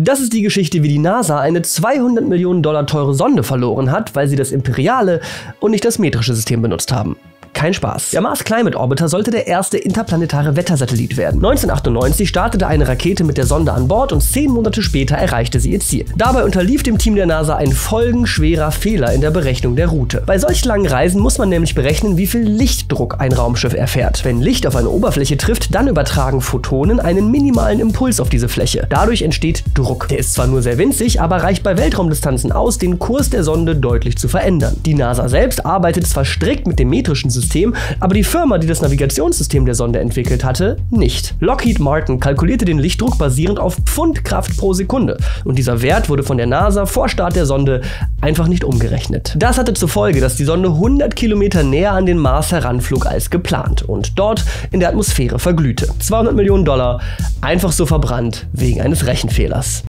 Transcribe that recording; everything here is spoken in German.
Das ist die Geschichte, wie die NASA eine 200 Millionen Dollar teure Sonde verloren hat, weil sie das imperiale und nicht das metrische System benutzt haben. Kein Spaß. Der Mars Climate Orbiter sollte der erste interplanetare Wettersatellit werden. 1998 startete eine Rakete mit der Sonde an Bord und zehn Monate später erreichte sie ihr Ziel. Dabei unterlief dem Team der NASA ein folgenschwerer Fehler in der Berechnung der Route. Bei solch langen Reisen muss man nämlich berechnen, wie viel Lichtdruck ein Raumschiff erfährt. Wenn Licht auf eine Oberfläche trifft, dann übertragen Photonen einen minimalen Impuls auf diese Fläche. Dadurch entsteht Druck. Der ist zwar nur sehr winzig, aber reicht bei Weltraumdistanzen aus, den Kurs der Sonde deutlich zu verändern. Die NASA selbst arbeitet zwar strikt mit dem metrischen System, System, aber die Firma, die das Navigationssystem der Sonde entwickelt hatte, nicht. Lockheed Martin kalkulierte den Lichtdruck basierend auf Pfundkraft pro Sekunde und dieser Wert wurde von der NASA vor Start der Sonde einfach nicht umgerechnet. Das hatte zur Folge, dass die Sonde 100 Kilometer näher an den Mars heranflog als geplant und dort in der Atmosphäre verglühte. 200 Millionen Dollar einfach so verbrannt wegen eines Rechenfehlers.